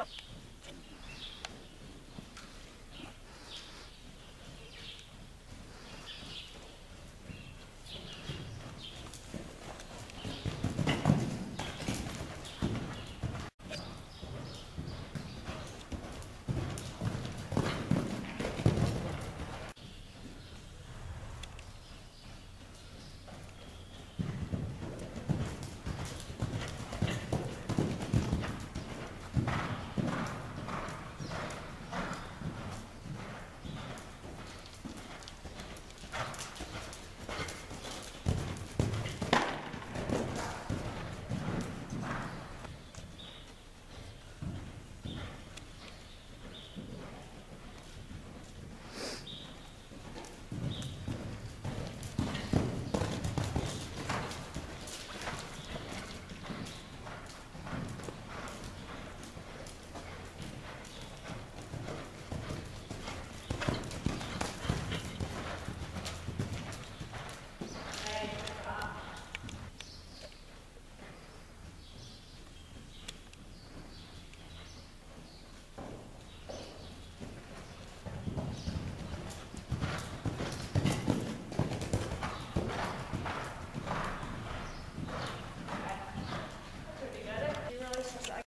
up.